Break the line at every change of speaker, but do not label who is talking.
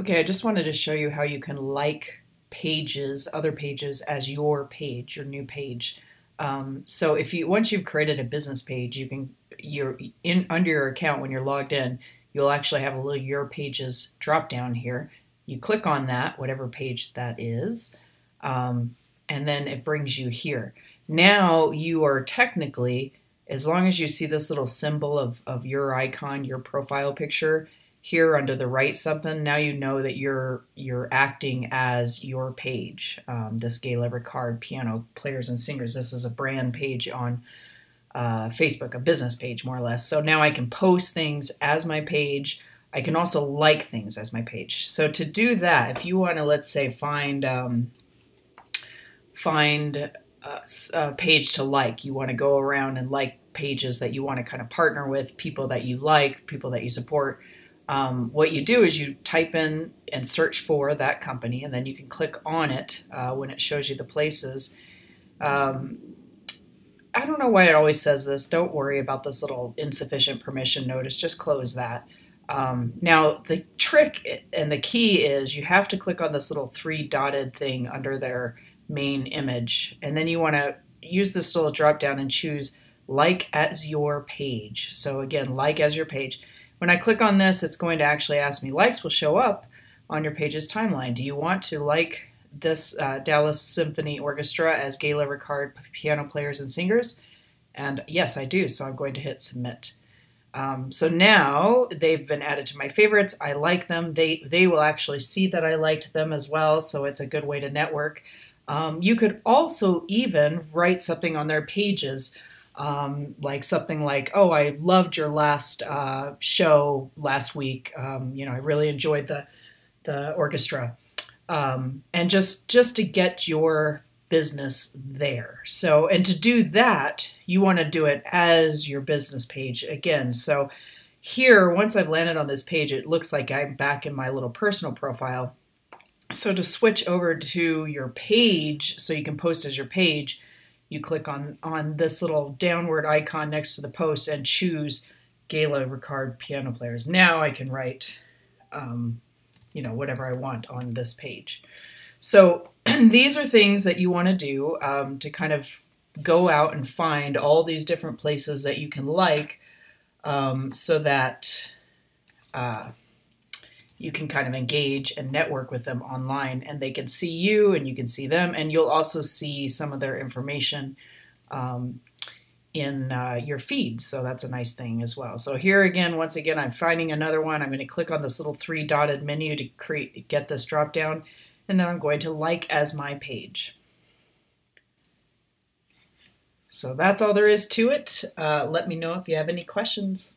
Okay, I just wanted to show you how you can like pages, other pages as your page, your new page. Um, so if you once you've created a business page, you can you're in under your account when you're logged in, you'll actually have a little your pages drop down here. You click on that, whatever page that is, um, and then it brings you here. Now you are technically, as long as you see this little symbol of, of your icon, your profile picture, here under the right something, now you know that you're you're acting as your page. Um, this Gayla Ricard Piano Players and Singers. This is a brand page on uh, Facebook, a business page more or less. So now I can post things as my page. I can also like things as my page. So to do that, if you want to, let's say, find um, find a, a page to like, you want to go around and like pages that you want to kind of partner with, people that you like, people that you support um, what you do is you type in and search for that company, and then you can click on it uh, when it shows you the places. Um, I don't know why it always says this. Don't worry about this little insufficient permission notice. Just close that. Um, now, the trick and the key is you have to click on this little three dotted thing under their main image, and then you want to use this little drop down and choose like as your page. So again, like as your page. When I click on this, it's going to actually ask me, likes will show up on your page's timeline. Do you want to like this uh, Dallas Symphony Orchestra as Gayla Ricard piano players and singers? And yes, I do, so I'm going to hit submit. Um, so now they've been added to my favorites. I like them. They they will actually see that I liked them as well, so it's a good way to network. Um, you could also even write something on their pages um, like something like, "Oh, I loved your last uh, show last week. Um, you know, I really enjoyed the the orchestra," um, and just just to get your business there. So, and to do that, you want to do it as your business page again. So, here, once I've landed on this page, it looks like I'm back in my little personal profile. So, to switch over to your page, so you can post as your page you click on, on this little downward icon next to the post and choose Gayla Ricard piano players. Now I can write, um, you know, whatever I want on this page. So these are things that you want to do um, to kind of go out and find all these different places that you can like um, so that uh, you can kind of engage and network with them online and they can see you and you can see them and you'll also see some of their information um, in uh, your feed. So that's a nice thing as well. So here again once again I'm finding another one. I'm going to click on this little three dotted menu to create get this drop down and then I'm going to like as my page. So that's all there is to it. Uh, let me know if you have any questions